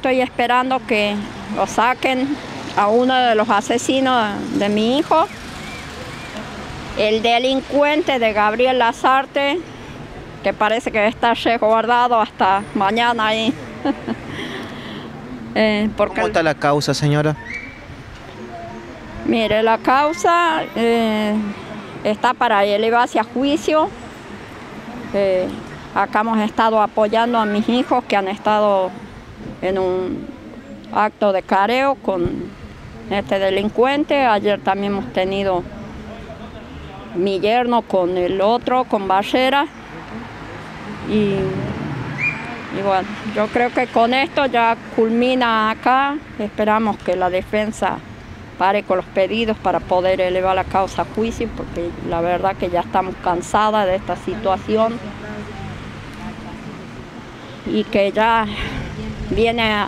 Estoy esperando que lo saquen a uno de los asesinos de mi hijo, el delincuente de Gabriel Lazarte, que parece que está resguardado hasta mañana ahí. Eh, ¿Cómo está la causa, señora? Mire, la causa eh, está para elevarse a juicio. Eh, acá hemos estado apoyando a mis hijos que han estado en un acto de careo con este delincuente. Ayer también hemos tenido mi yerno con el otro, con Barrera. Y, y bueno, yo creo que con esto ya culmina acá. Esperamos que la defensa pare con los pedidos para poder elevar la causa a juicio, porque la verdad que ya estamos cansadas de esta situación y que ya viene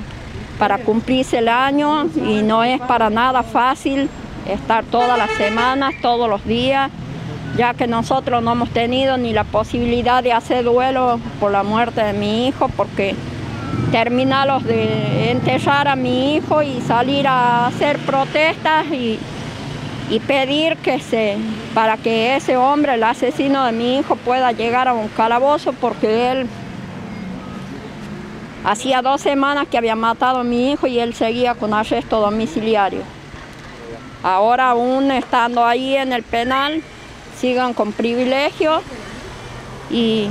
para cumplirse el año y no es para nada fácil estar todas las semanas, todos los días, ya que nosotros no hemos tenido ni la posibilidad de hacer duelo por la muerte de mi hijo, porque terminarlos de enterrar a mi hijo y salir a hacer protestas y, y pedir que se, para que ese hombre, el asesino de mi hijo, pueda llegar a un calabozo, porque él Hacía dos semanas que había matado a mi hijo y él seguía con arresto domiciliario. Ahora aún estando ahí en el penal, sigan con privilegio y,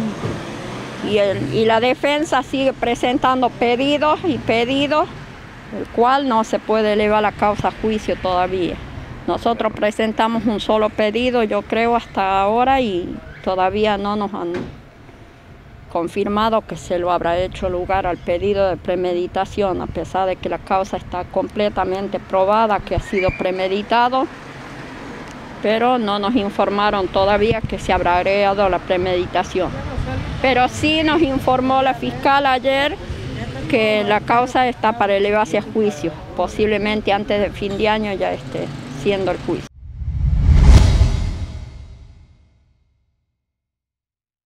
y, la defensa sigue presentando pedidos y pedidos, el cual no se puede elevar la causa a juicio todavía. Nosotros presentamos un solo pedido, yo creo, hasta ahora y todavía no nos han confirmado que se lo habrá hecho lugar al pedido de premeditación, a pesar de que la causa está completamente probada que ha sido premeditado, pero no nos informaron todavía que se habrá agregado la premeditación. Pero sí nos informó la fiscal ayer que la causa está para elevarse a juicio, posiblemente antes de fin de año ya esté siendo el juicio.